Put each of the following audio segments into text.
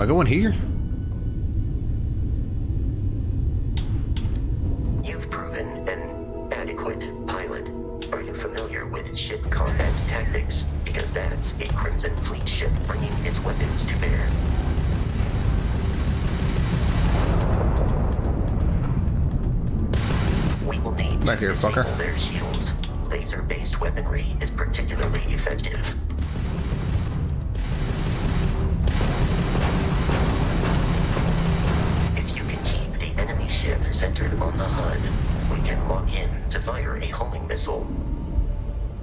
I go in here? You've proven an adequate pilot. Are you familiar with ship combat tactics? Because that's a Crimson Fleet ship bringing its weapons to bear. We will need Back here, to fucker. their shields. Laser-based weaponry is particularly effective. Ship centered on the HUD, we can lock in to fire a homing missile.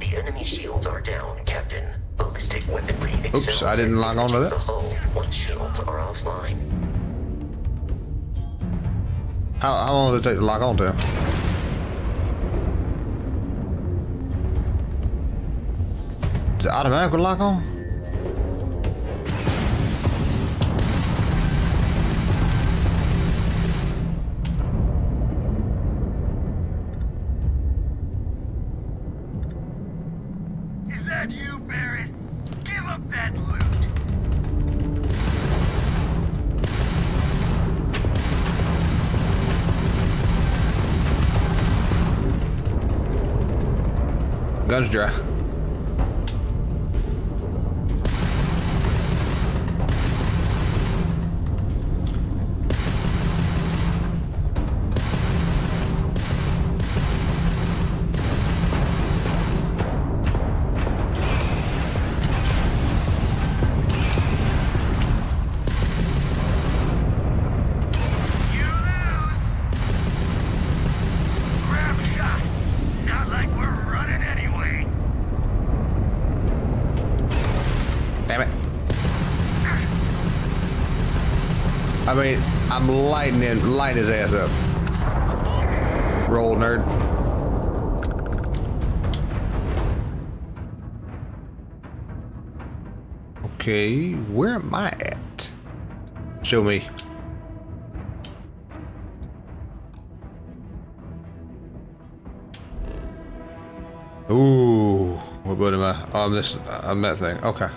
The enemy shields are down, Captain. Ballistic weaponry Oops, I didn't log on to that. The hull once shields are offline. How, how long does it take to lock on to? Does it automatically lock on? Gun's dry. I'm lighting him, lighting his ass up. Roll, nerd. Okay, where am I at? Show me. Ooh, what button am I? Oh, I'm this, I'm that thing. Okay.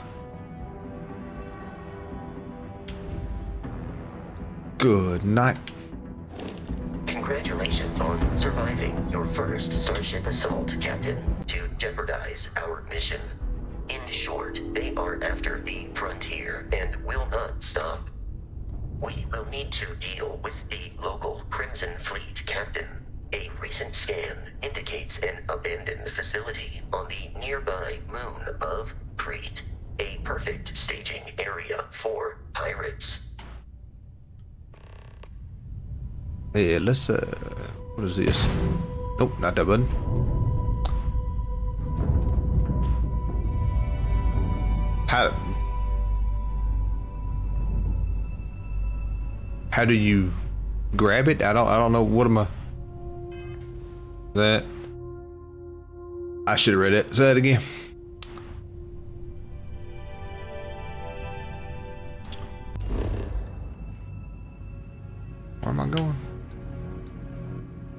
Good night. Congratulations on surviving your first Starship assault, Captain, to jeopardize our mission. In short, they are after the frontier and will not stop. We will need to deal with the local Crimson Fleet captain. A recent scan indicates an abandoned facility on the nearby moon of Kreet, a perfect staging area for pirates. Yeah, let's uh what is this? Nope, not that button. How How do you grab it? I don't I don't know what am I that I should have read it. Say that again. Where am I going?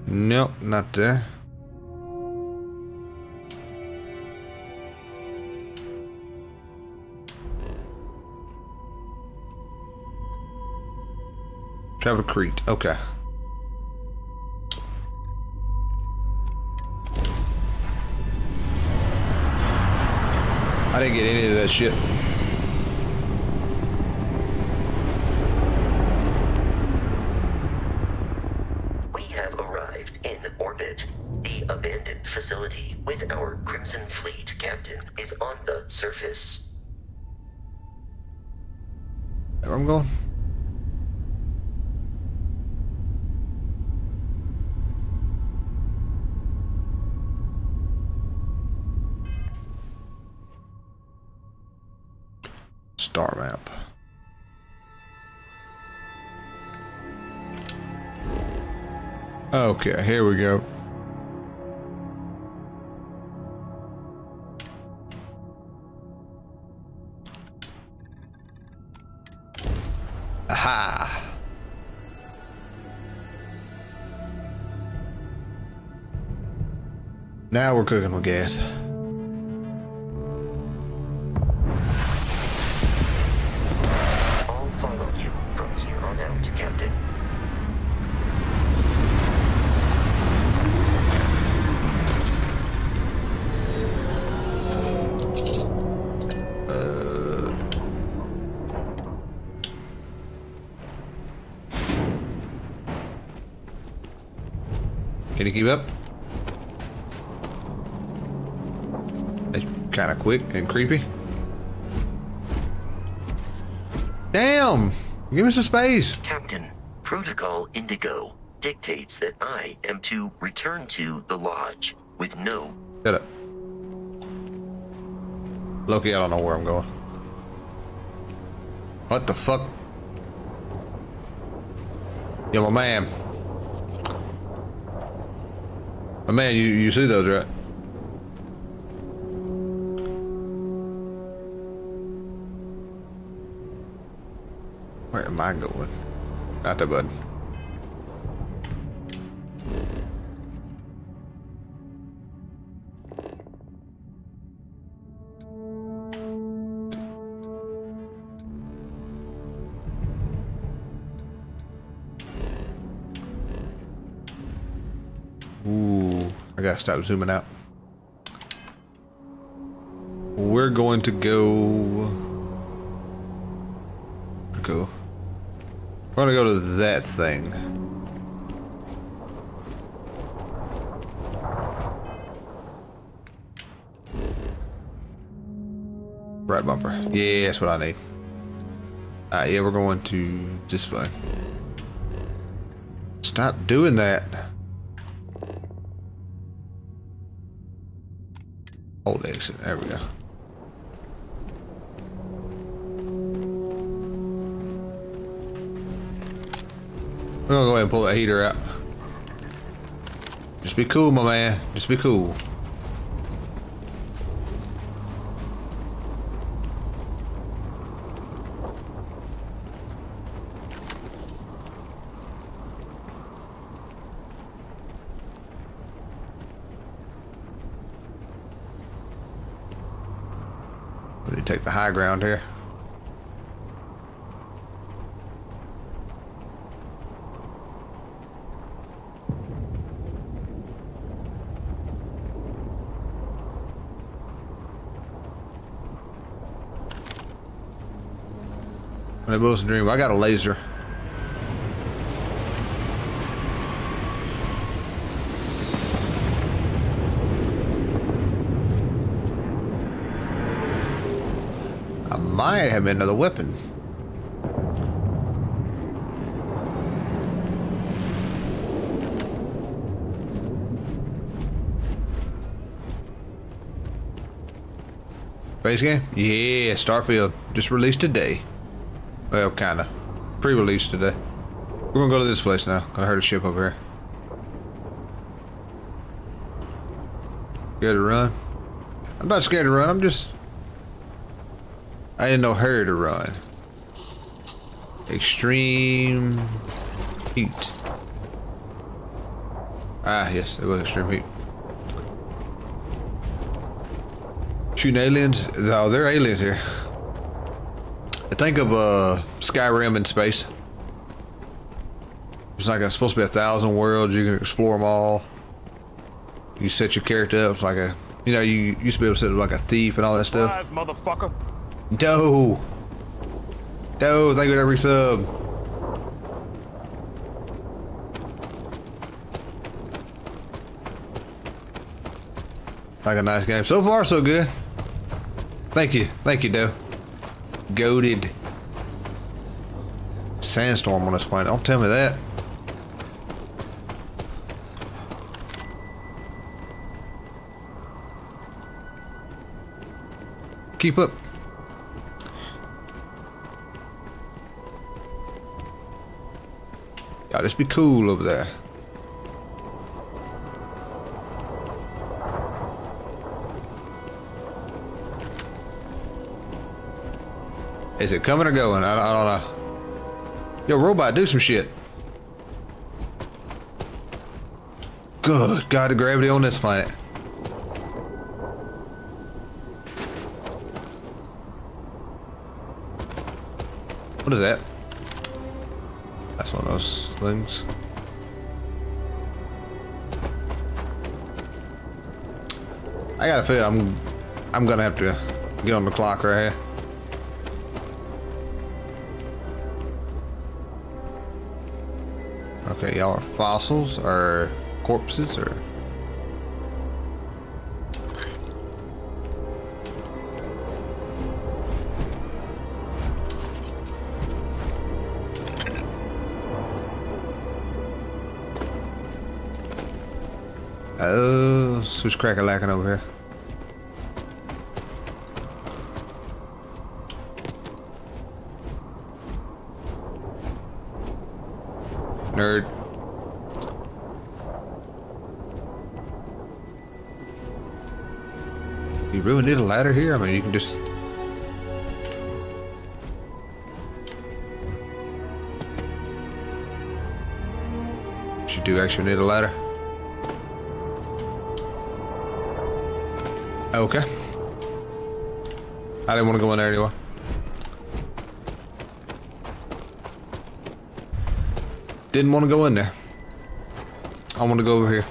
Nope, not there. Travel Kreet. Okay. I didn't get any of that shit. We have arrived in orbit. The abandoned facility with our Crimson Fleet captain is on the surface. Where I'm going? Star map. Okay, here we go. Aha! Now we're cooking with gas. Can you keep up? It's kind of quick and creepy. Damn! Give me some space. Captain, Protocol Indigo dictates that I am to return to the lodge with no. Shut up. Loki, I don't know where I'm going. What the fuck? Yo, my man. My man, you, you see those, right? Where am I going? Not that button. Stop zooming out. We're going to go. Go. We're gonna go to that thing. Right bumper. Yeah, that's what I need. Alright, yeah, we're going to display. Stop doing that. Hold exit. There we go. We're gonna go ahead and pull that heater out. Just be cool, my man. Just be cool. High ground here. Dream, I got a laser. I might have another weapon. Base game? Yeah, Starfield. Just released today. Well, kinda. Pre-released today. We're gonna go to this place now. I heard a ship over here. Scared to run? I'm not scared to run, I'm just... I didn't know her to run. Extreme heat. Ah, yes, it was extreme heat. Shooting aliens? Oh, they're aliens here. I think of uh, Skyrim in space. It's like a, supposed to be a thousand worlds. You can explore them all. You set your character up like a, you know, you used to be able to set up like a thief and all that stuff. Surprise, motherfucker. Doe. Doe, thank you for every sub. Like a nice game. So far, so good. Thank you. Thank you, Doe. Goaded. Sandstorm on this planet. Don't tell me that. Keep up. Just be cool over there. Is it coming or going? I, I don't know. Yo, robot, do some shit. Good God, the gravity on this planet. What is that? That's one of those things. I gotta feel I'm I'm gonna have to get on the clock right here. Okay, y'all are fossils or corpses or? Oh, switch cracker lacking over here. Nerd. You really need a ladder here? I mean, you can just... You do actually need a ladder. Okay. I didn't want to go in there anyway. Didn't want to go in there. I want to go over here.